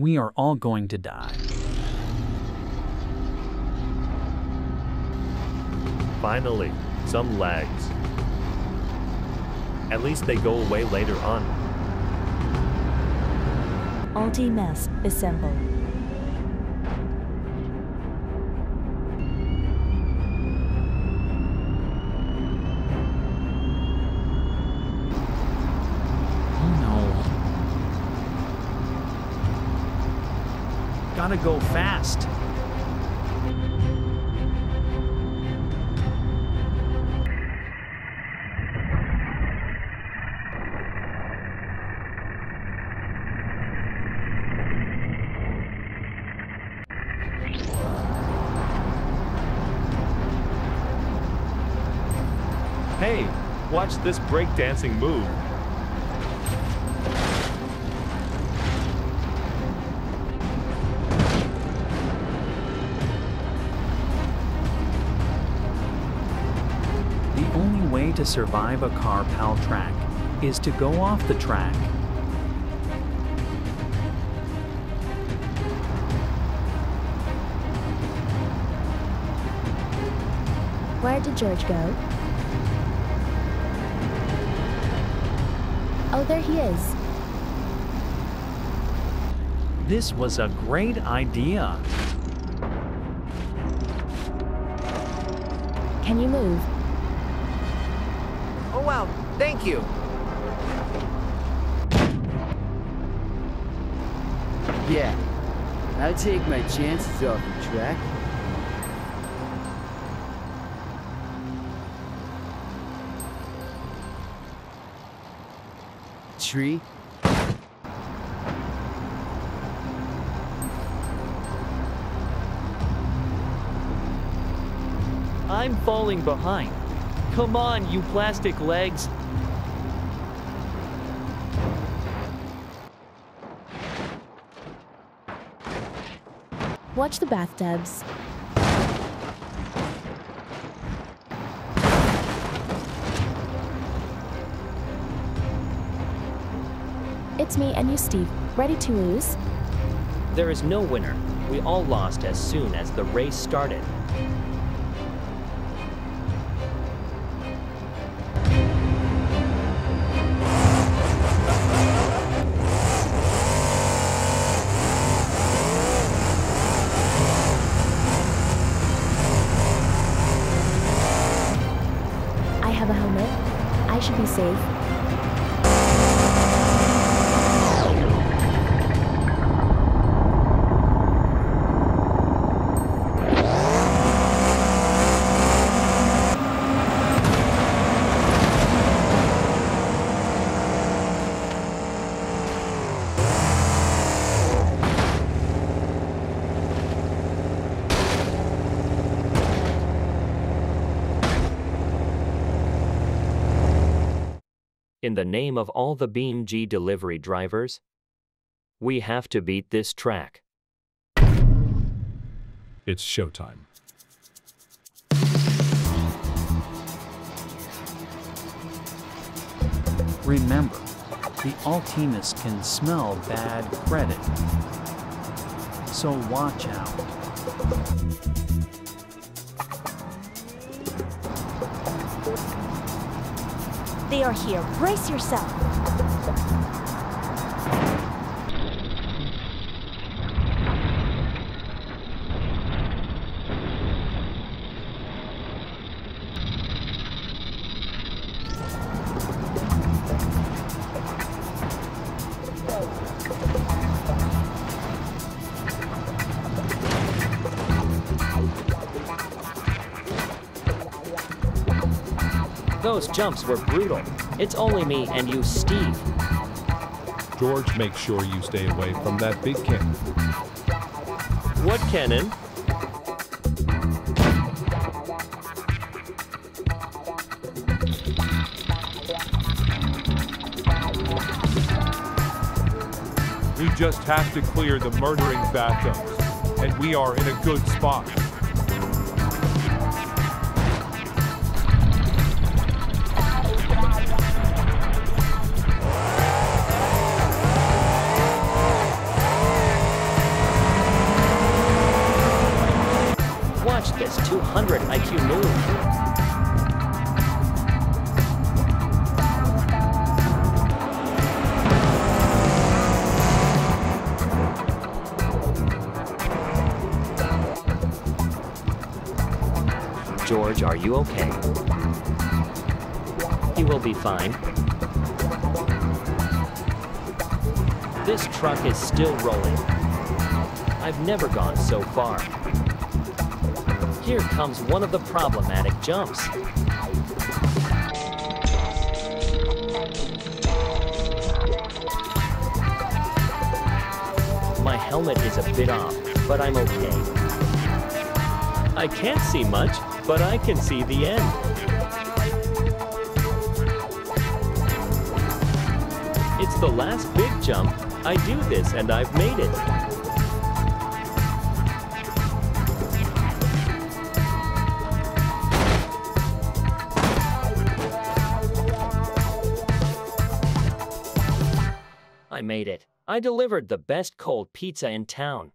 We are all going to die. Finally, some lags. At least they go away later on. Alti Mess assemble. No. Gotta go fast. Hey, watch this breakdancing move. To survive a car pal track is to go off the track. Where did George go? Oh, there he is. This was a great idea. Can you move? Oh wow, thank you. Yeah, I take my chances off the track. Tree? I'm falling behind. Come on, you plastic legs. Watch the bathtubs. It's me and you, Steve. Ready to lose? There is no winner. We all lost as soon as the race started. Should be safe. In the name of all the Beam G delivery drivers, we have to beat this track. It's showtime. Remember, the Altimus can smell bad credit. So watch out. They are here. Brace yourself. Those jumps were brutal. It's only me and you, Steve. George, make sure you stay away from that big cannon. What cannon? We just have to clear the murdering bathtubs, and we are in a good spot. Favorite IQ move. George, are you okay? He will be fine. This truck is still rolling. I've never gone so far. Here comes one of the problematic jumps. My helmet is a bit off, but I'm okay. I can't see much, but I can see the end. It's the last big jump. I do this and I've made it. Made it. I delivered the best cold pizza in town.